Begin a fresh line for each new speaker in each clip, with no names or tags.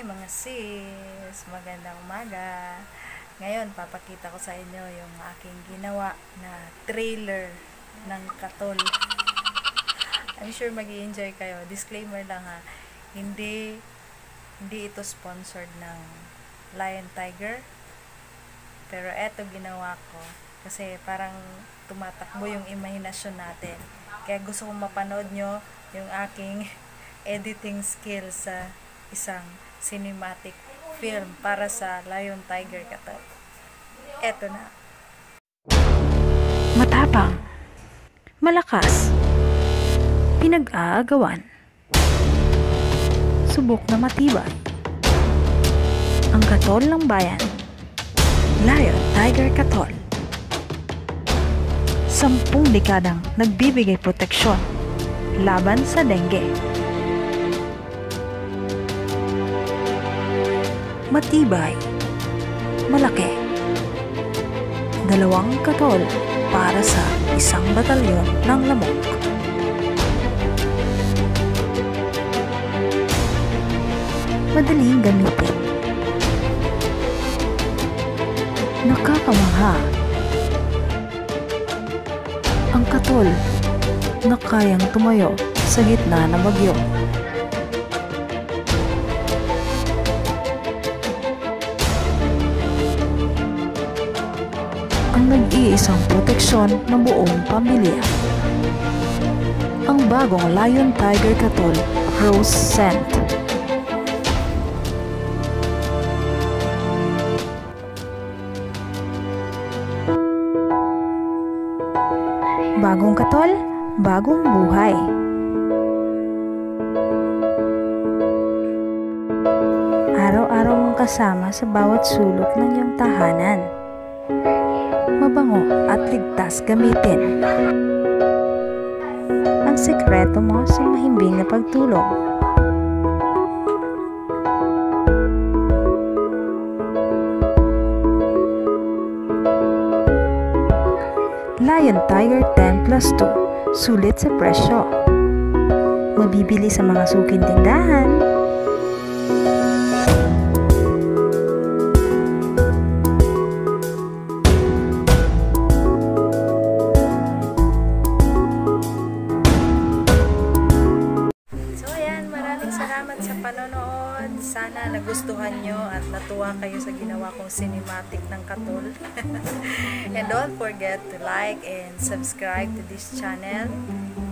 Hi mga sis! Magandang umaga! Ngayon, papakita ko sa inyo yung aking ginawa na trailer ng Katol. I'm sure mag enjoy kayo. Disclaimer lang ha, hindi, hindi ito sponsored ng Lion Tiger. Pero eto ginawa ko. Kasi parang tumatakbo yung imahinasyon natin. Kaya gusto kong mapanood nyo yung aking editing skills sa isang cinematic film para sa Lion Tiger Katol. Eto na.
Matapang. Malakas. Pinag-aagawan. Subok na matibay. Ang katol ng bayan. Lion Tiger Katol. Sampung dekadang nagbibigay proteksyon laban sa dengue. Matibay. Malaki. Dalawang katol para sa isang batalyon ng lamok. Madaling gamitin. Nakakamangha. Ang katol na kayang tumayo sa gitna ng bagyo. Ang nag-iisang proteksyon ng buong pamilya. Ang bagong Lion Tiger Katol Rose Scent. Bagong katol, bagong buhay. Araw-araw mong kasama sa bawat sulok ng iyong tahanan mabango at ligtas gamitin. Ang sekreto mo sa mahimbing na pagtulog. Lion Tiger 10 plus 2, sulit sa presyo. Mabibili sa mga suking tindahan.
Salamat sa panonood. Sana nagustuhan nyo at natuwa kayo sa ginawa kong cinematic ng Katol. and don't forget to like and subscribe to this channel.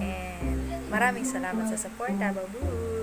And maraming salamat sa support. Babu!